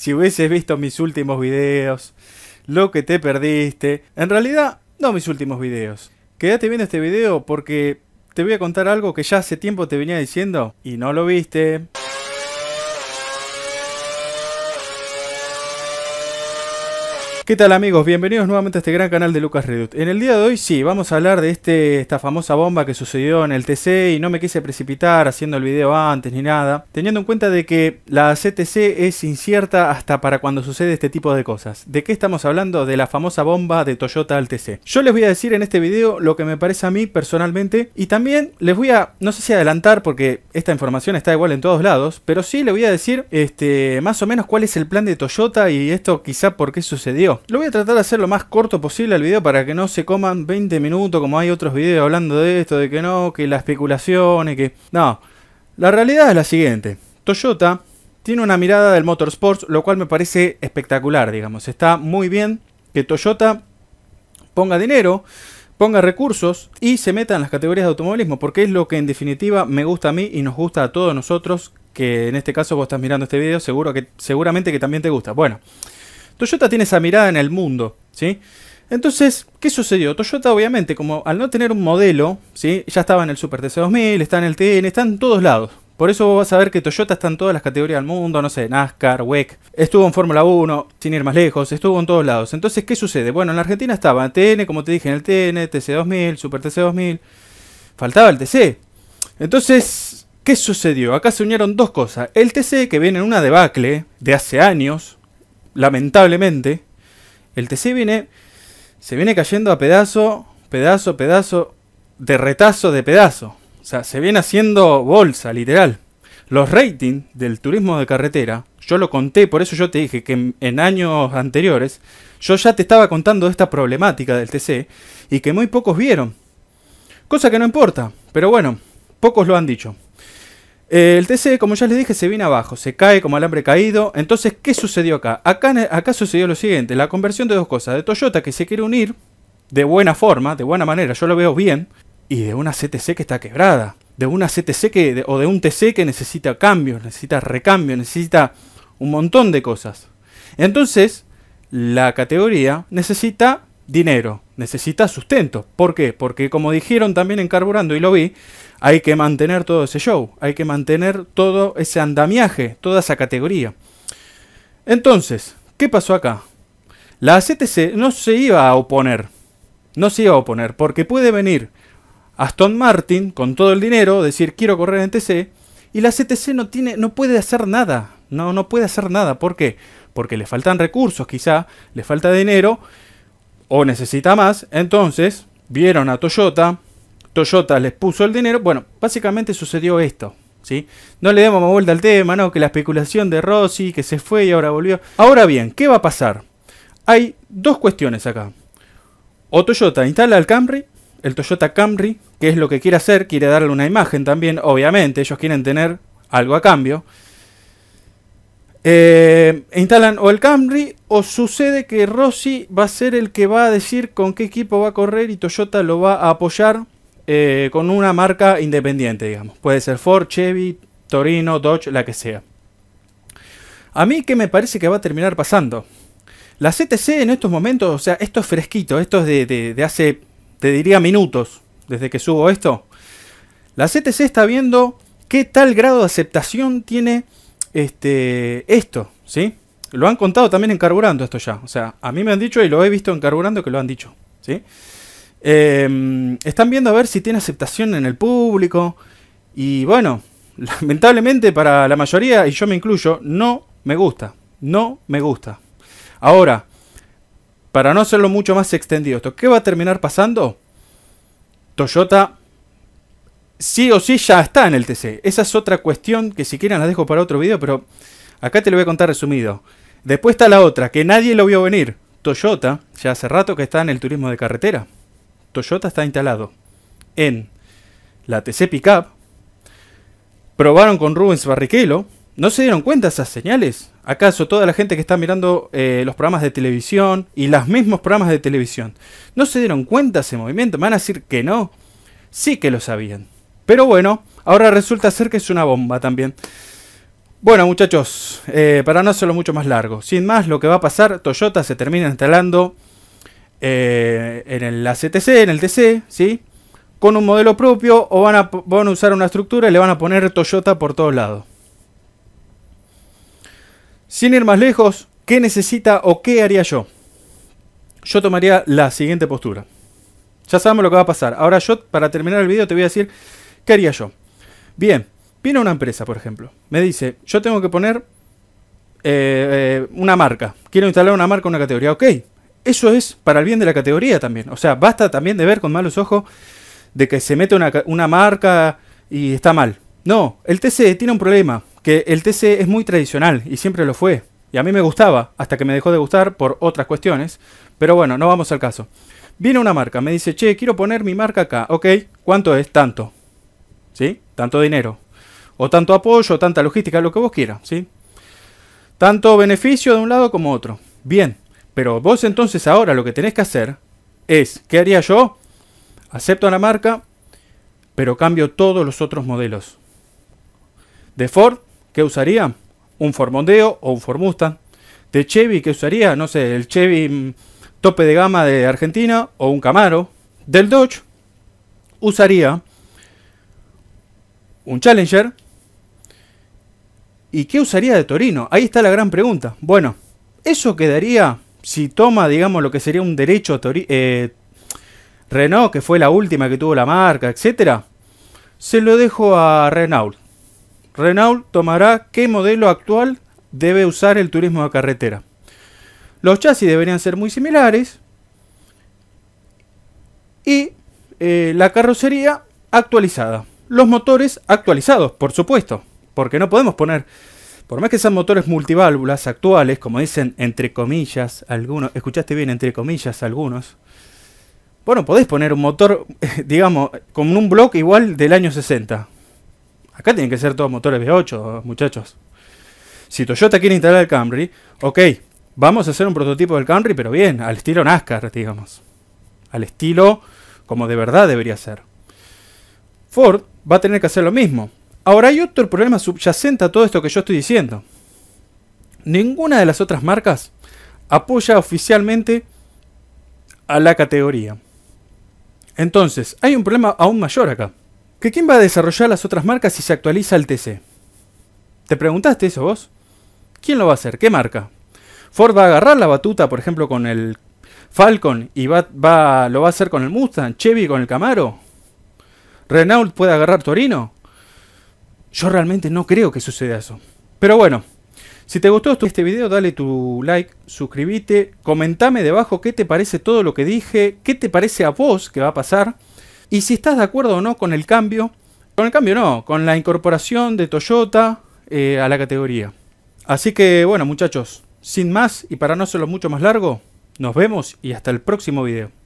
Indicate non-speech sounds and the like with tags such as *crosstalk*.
si hubieses visto mis últimos videos, lo que te perdiste. En realidad, no mis últimos videos. Quédate viendo este video porque te voy a contar algo que ya hace tiempo te venía diciendo y no lo viste. ¿Qué tal amigos? Bienvenidos nuevamente a este gran canal de Lucas Redut. En el día de hoy sí, vamos a hablar de este, esta famosa bomba que sucedió en el TC y no me quise precipitar haciendo el video antes ni nada, teniendo en cuenta de que la CTC es incierta hasta para cuando sucede este tipo de cosas. ¿De qué estamos hablando? De la famosa bomba de Toyota al TC. Yo les voy a decir en este video lo que me parece a mí personalmente y también les voy a, no sé si adelantar porque esta información está igual en todos lados, pero sí les voy a decir este, más o menos cuál es el plan de Toyota y esto quizá por qué sucedió. Lo voy a tratar de hacer lo más corto posible el video para que no se coman 20 minutos como hay otros videos hablando de esto, de que no, que la especulación y que... No, la realidad es la siguiente. Toyota tiene una mirada del motorsports, lo cual me parece espectacular, digamos. Está muy bien que Toyota ponga dinero, ponga recursos y se meta en las categorías de automovilismo, porque es lo que en definitiva me gusta a mí y nos gusta a todos nosotros, que en este caso vos estás mirando este video, seguro que, seguramente que también te gusta. Bueno, Toyota tiene esa mirada en el mundo, ¿sí? Entonces, ¿qué sucedió? Toyota, obviamente, como al no tener un modelo, ¿sí? Ya estaba en el Super TC2000, está en el TN, está en todos lados. Por eso vas a ver que Toyota está en todas las categorías del mundo, no sé, NASCAR, WEC, estuvo en Fórmula 1, sin ir más lejos, estuvo en todos lados. Entonces, ¿qué sucede? Bueno, en la Argentina estaba TN, como te dije, en el TN, TC2000, Super TC2000, faltaba el TC. Entonces, ¿qué sucedió? Acá se unieron dos cosas. El TC, que viene en una debacle de hace años, lamentablemente, el TC viene, se viene cayendo a pedazo, pedazo, pedazo, de retazo de pedazo. O sea, se viene haciendo bolsa, literal. Los ratings del turismo de carretera, yo lo conté, por eso yo te dije que en, años anteriores, yo ya te estaba contando esta problemática del TC y que muy pocos vieron. Cosa que no importa, pero bueno, pocos lo han dicho. Eh, el TC, como ya les dije, se viene abajo, se cae como alambre caído. Entonces, ¿qué sucedió acá? acá? Acá sucedió lo siguiente, la conversión de dos cosas. De Toyota que se quiere unir de buena forma, de buena manera, yo lo veo bien, y de una CTC que está quebrada. De una CTC que, o de un TC que necesita cambios, necesita recambio, necesita un montón de cosas. Entonces, la categoría necesita dinero, necesita sustento. ¿Por qué? Porque como dijeron también en Carburando y lo vi, hay que mantener todo ese show, hay que mantener todo ese andamiaje, toda esa categoría. Entonces, ¿qué pasó acá? La CTC no se iba a oponer, no se iba a oponer, porque puede venir Aston Martin con todo el dinero, decir quiero correr en TC, y la CTC no tiene, no puede hacer nada, no, no puede hacer nada. ¿Por qué? Porque le faltan recursos, quizá, le falta dinero, o necesita más. Entonces, vieron a Toyota, Toyota les puso el dinero. Bueno, básicamente sucedió esto. ¿sí? No le demos vuelta al tema, ¿no? Que la especulación de Rossi, que se fue y ahora volvió. Ahora bien, ¿qué va a pasar? Hay dos cuestiones acá. O Toyota instala el Camry, el Toyota Camry, que es lo que quiere hacer, quiere darle una imagen también, obviamente, ellos quieren tener algo a cambio. Eh, instalan o el Camry o sucede que Rossi va a ser el que va a decir con qué equipo va a correr y Toyota lo va a apoyar eh, con una marca independiente, digamos. Puede ser Ford, Chevy, Torino, Dodge, la que sea. A mí, ¿qué me parece que va a terminar pasando? La CTC en estos momentos, o sea, esto es fresquito, esto es de, de hace, te diría, minutos, desde que subo esto. La CTC está viendo qué tal grado de aceptación tiene este, esto, ¿sí? Lo han contado también en Carburando esto ya. O sea, a mí me han dicho y lo he visto en Carburando que lo han dicho, ¿sí? Em, están viendo a ver si tiene aceptación en el público. Y bueno, *laughs* lamentablemente para la mayoría, y yo me incluyo, no me gusta. No me gusta. Ahora, para no hacerlo mucho más extendido esto, ¿qué va a terminar pasando? Toyota sí o sí ya está en el TC. Esa es otra cuestión que si quieren la dejo para otro video, pero acá te lo voy a contar resumido. Después está la otra, que nadie lo vio venir. Toyota, ya hace rato que está en el turismo de carretera. Toyota está instalado en la TC Pickup. Probaron con Rubens Barrichello. ¿No se dieron cuenta esas señales? ¿Acaso toda la gente que está mirando eh, los programas de televisión y los mismos programas de televisión no se dieron cuenta ese movimiento? ¿Me van a decir que no? Sí que lo sabían. Pero bueno, ahora resulta ser que es una bomba también. Bueno muchachos, eh, para no hacerlo mucho más largo, sin más lo que va a pasar, Toyota se termina instalando eh, en el ACTC, en el TC, ¿sí? Con un modelo propio o van a, van a usar una estructura y le van a poner Toyota por todos lados. Sin ir más lejos, ¿qué necesita o qué haría yo? Yo tomaría la siguiente postura. Ya sabemos lo que va a pasar. Ahora yo, para terminar el video, te voy a decir qué haría yo. Bien, Viene una empresa, por ejemplo, me dice, yo tengo que poner eh, eh, una marca, quiero instalar una marca, una categoría, ok, eso es para el bien de la categoría también, o sea, basta también de ver con malos ojos de que se mete una, una marca y está mal. No, el TC tiene un problema, que el TC es muy tradicional y siempre lo fue. Y a mí me gustaba, hasta que me dejó de gustar por otras cuestiones. Pero bueno, no vamos al caso. Viene una marca, me dice, che, quiero poner mi marca acá. Ok, ¿cuánto es? Tanto. ¿Sí? Tanto dinero o tanto apoyo, o tanta logística, lo que vos quieras, ¿sí? Tanto beneficio de un lado como otro. Bien, pero vos entonces ahora lo que tenés que hacer es, ¿qué haría yo? Acepto la marca, pero cambio todos los otros modelos. De Ford, ¿qué usaría? Un Ford Mondeo o un Ford Mustang. De Chevy, ¿qué usaría? No sé, el Chevy mm, tope de gama de Argentina o un Camaro. Del Dodge, usaría un Challenger ¿Y qué usaría de Torino? Ahí está la gran pregunta. Bueno, eso quedaría si toma, digamos, lo que sería un derecho eh, Renault, que fue la última que tuvo la marca, etcétera. Se lo dejo a Renault. Renault tomará qué modelo actual debe usar el turismo de carretera. Los chasis deberían ser muy similares. Y eh, la carrocería actualizada. Los motores actualizados, por supuesto. Porque no podemos poner, por más que sean motores multiválvulas actuales, como dicen entre comillas algunos, escuchaste bien, entre comillas algunos, bueno, podés poner un motor, *laughs* digamos, con un bloque igual del año 60. Acá tienen que ser todos motores V8, muchachos. Si Toyota quiere instalar el Camry, ok, vamos a hacer un prototipo del Camry, pero bien, al estilo NASCAR, digamos. Al estilo como de verdad debería ser. Ford va a tener que hacer lo mismo. Ahora hay otro problema subyacente a todo esto que yo estoy diciendo. Ninguna de las otras marcas apoya oficialmente a la categoría. Entonces, hay un problema aún mayor acá. ¿Que quién va a desarrollar las otras marcas si se actualiza el TC? ¿Te preguntaste eso vos? ¿Quién lo va a hacer? ¿Qué marca? ¿Ford va a agarrar la batuta, por ejemplo, con el Falcon y va, va, lo va a hacer con el Mustang? ¿Chevy con el Camaro? ¿Renault puede agarrar Torino? Yo realmente no creo que suceda eso. Pero bueno, si te gustó este video, dale tu like, suscríbete, comentame debajo qué te parece todo lo que dije, qué te parece a vos que va a pasar, y si estás de acuerdo o no con el cambio. Con el cambio no, con la incorporación de Toyota eh, a la categoría. Así que bueno muchachos, sin más y para no hacerlo mucho más largo, nos vemos y hasta el próximo video.